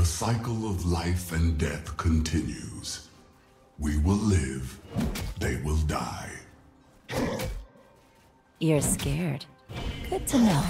The cycle of life and death continues. We will live, they will die. You're scared. Good to know.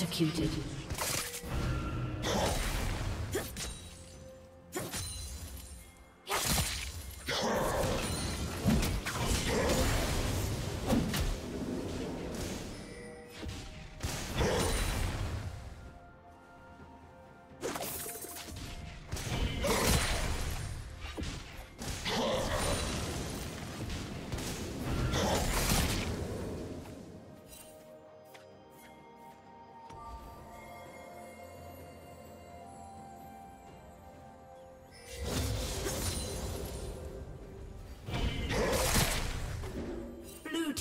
Executed.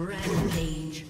Rampage.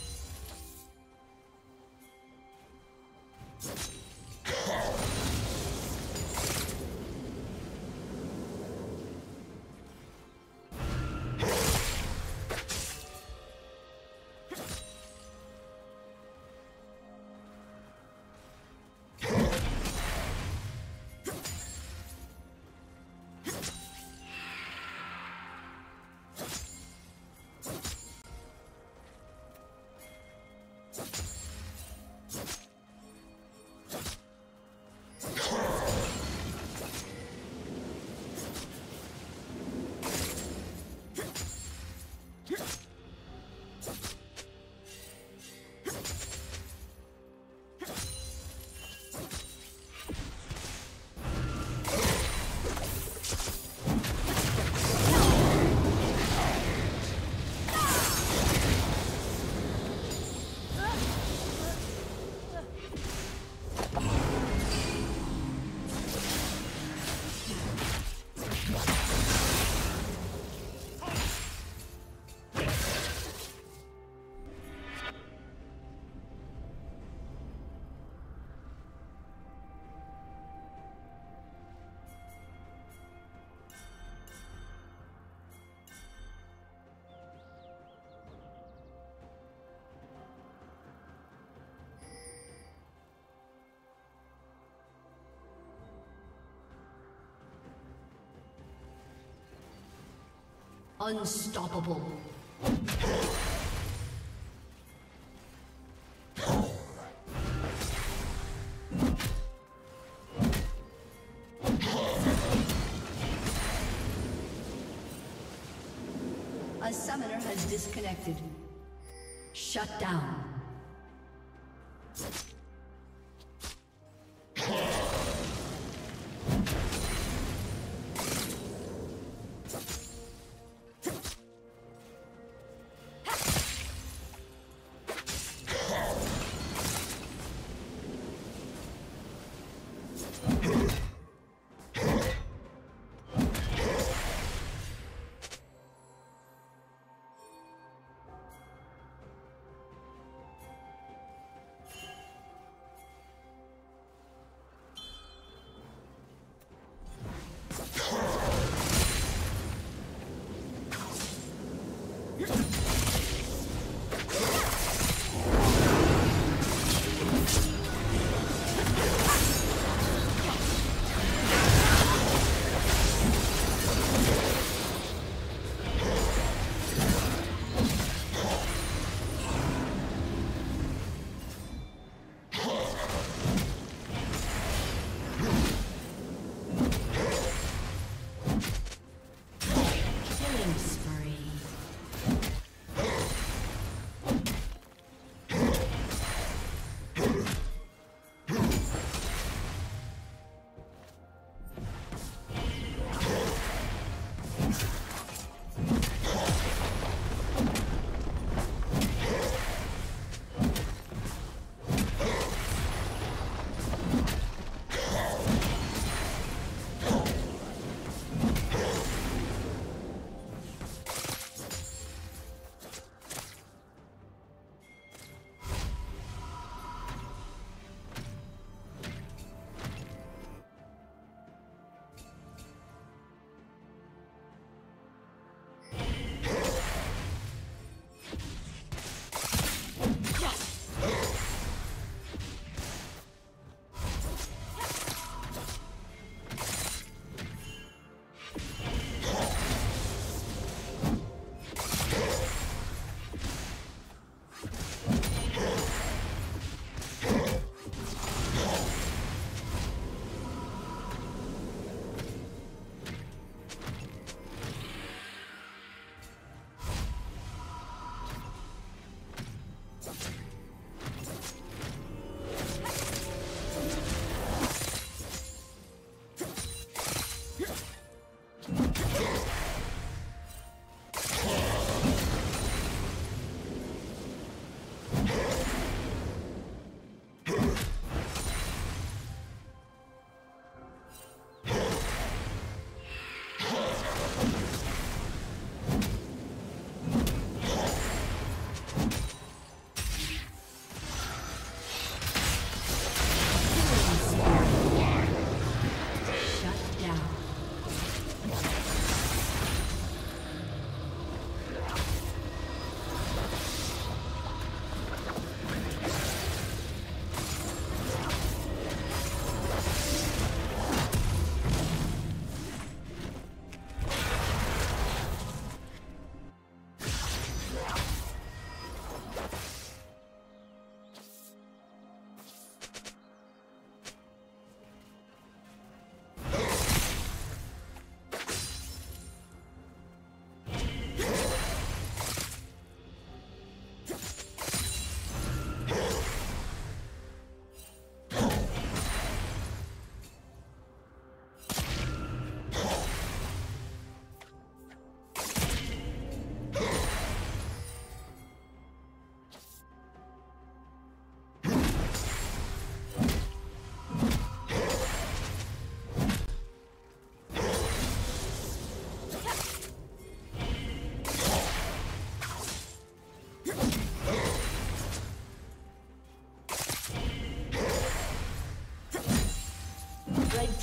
Unstoppable. A summoner has disconnected. Shut down.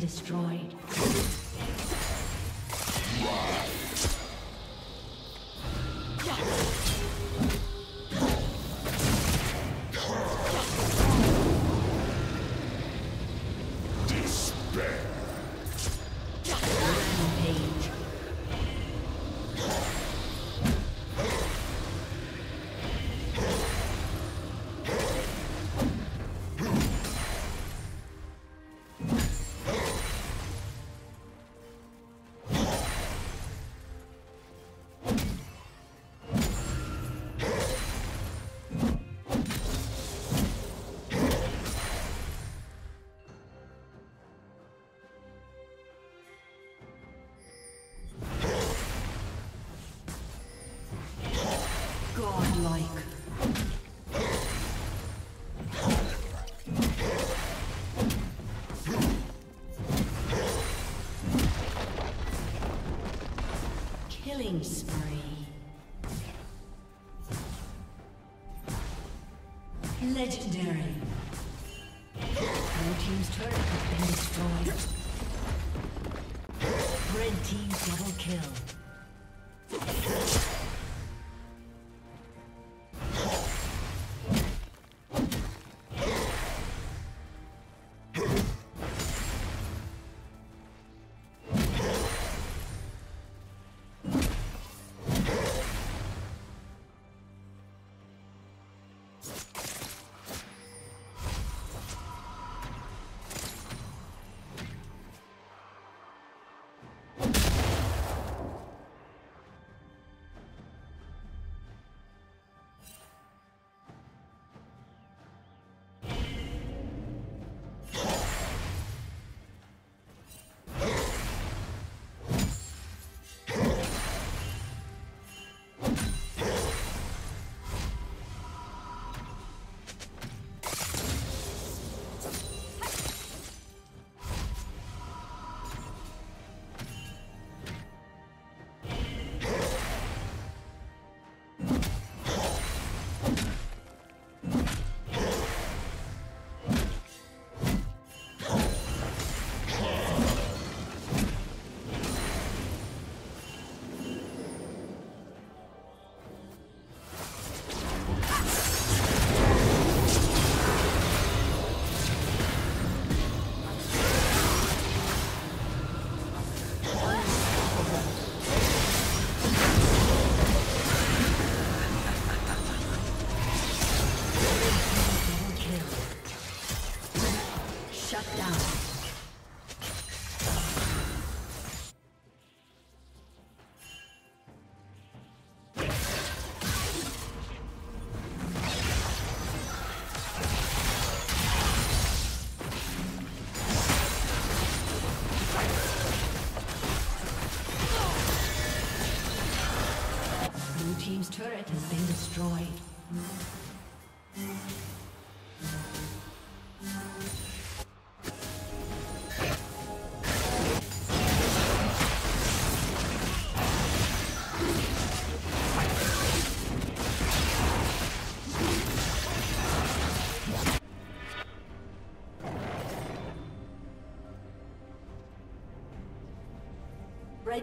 Destroyed. Spree. Legendary.